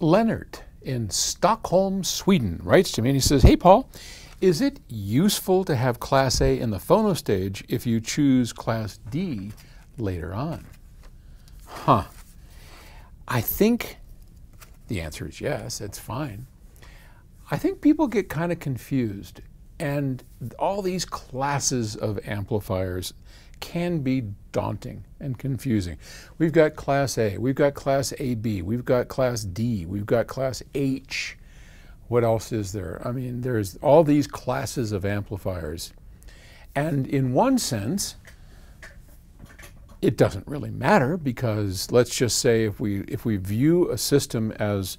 Leonard in Stockholm, Sweden writes to me and he says, Hey, Paul, is it useful to have Class A in the phono stage if you choose Class D later on? Huh. I think the answer is yes, it's fine. I think people get kind of confused, and all these classes of amplifiers can be daunting and confusing. We've got Class A, we've got Class AB, we've got Class D, we've got Class H. What else is there? I mean, there's all these classes of amplifiers. And in one sense, it doesn't really matter because let's just say if we if we view a system as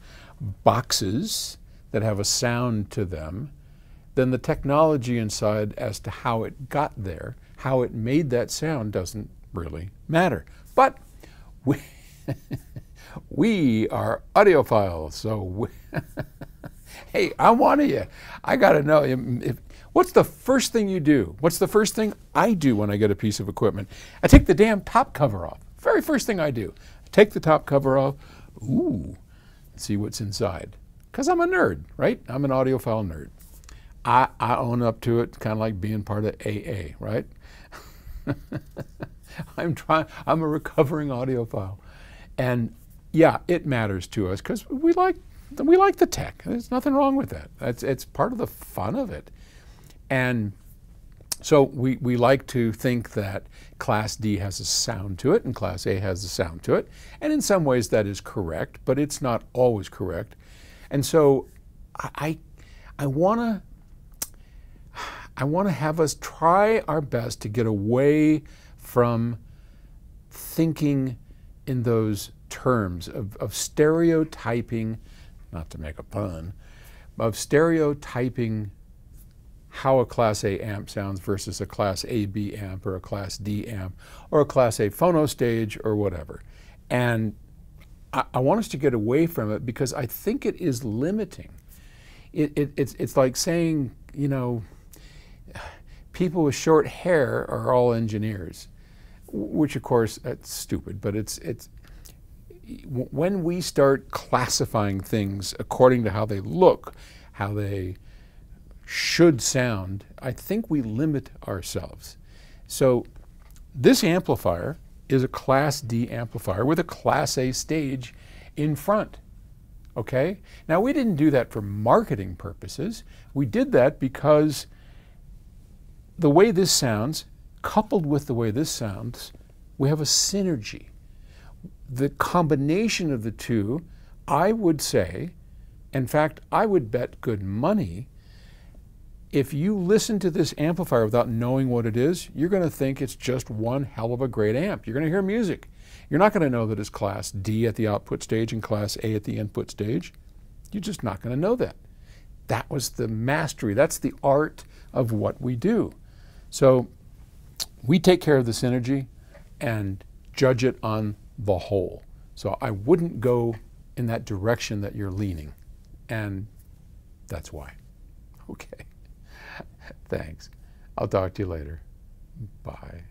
boxes that have a sound to them, then the technology inside as to how it got there, how it made that sound doesn't really matter. But we we are audiophiles, so hey, I want you. I got to know if, What's the first thing you do? What's the first thing I do when I get a piece of equipment? I take the damn top cover off. Very first thing I do. I take the top cover off. Ooh, see what's inside. Because I'm a nerd, right? I'm an audiophile nerd. I, I own up to it, kind of like being part of AA, right? I'm trying. I'm a recovering audiophile, and yeah, it matters to us because we like we like the tech. There's nothing wrong with that. It's it's part of the fun of it. And so we, we like to think that Class D has a sound to it and Class A has a sound to it. And in some ways that is correct, but it's not always correct. And so I, I want to I want to have us try our best to get away from thinking in those terms of, of stereotyping, not to make a pun, of stereotyping how a Class A amp sounds versus a Class AB amp or a Class D amp or a Class A phono stage or whatever. And I, I want us to get away from it because I think it is limiting. It, it, it's, it's like saying, you know, people with short hair are all engineers, which of course that's stupid, but it's, it's, when we start classifying things according to how they look, how they should sound, I think we limit ourselves. So this amplifier is a Class D amplifier with a Class A stage in front. Okay? Now, we didn't do that for marketing purposes. We did that because the way this sounds, coupled with the way this sounds, we have a synergy. The combination of the two, I would say, in fact, I would bet good money if you listen to this amplifier without knowing what it is, you're going to think it's just one hell of a great amp. You're going to hear music. You're not going to know that it's class D at the output stage and class A at the input stage. You're just not going to know that. That was the mastery. That's the art of what we do. So we take care of the synergy and judge it on the whole. So I wouldn't go in that direction that you're leaning. And that's why. Okay. Thanks. I'll talk to you later. Bye.